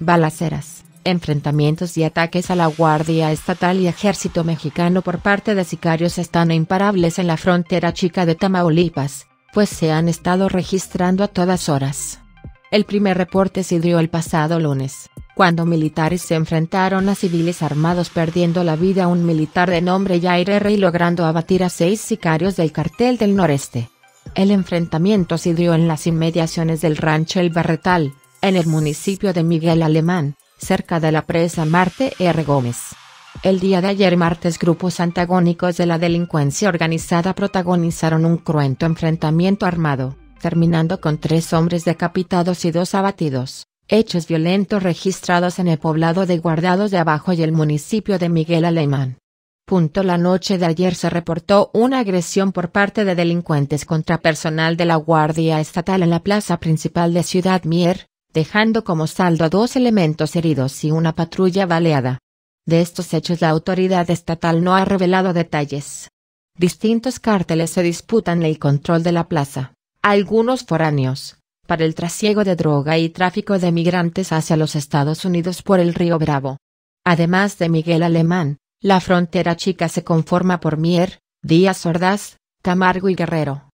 Balaceras, enfrentamientos y ataques a la Guardia Estatal y Ejército Mexicano por parte de sicarios están imparables en la frontera chica de Tamaulipas, pues se han estado registrando a todas horas. El primer reporte se dio el pasado lunes, cuando militares se enfrentaron a civiles armados perdiendo la vida un militar de nombre Jair R. y logrando abatir a seis sicarios del cartel del noreste. El enfrentamiento se dio en las inmediaciones del rancho El Barretal, en el municipio de Miguel Alemán, cerca de la presa Marte R. Gómez. El día de ayer martes grupos antagónicos de la delincuencia organizada protagonizaron un cruento enfrentamiento armado, terminando con tres hombres decapitados y dos abatidos, hechos violentos registrados en el poblado de Guardados de Abajo y el municipio de Miguel Alemán. Punto la noche de ayer se reportó una agresión por parte de delincuentes contra personal de la Guardia Estatal en la plaza principal de Ciudad Mier, dejando como saldo a dos elementos heridos y una patrulla baleada. De estos hechos la autoridad estatal no ha revelado detalles. Distintos cárteles se disputan el control de la plaza, algunos foráneos, para el trasiego de droga y tráfico de migrantes hacia los Estados Unidos por el río Bravo. Además de Miguel Alemán, la frontera chica se conforma por Mier, Díaz Ordaz, Camargo y Guerrero.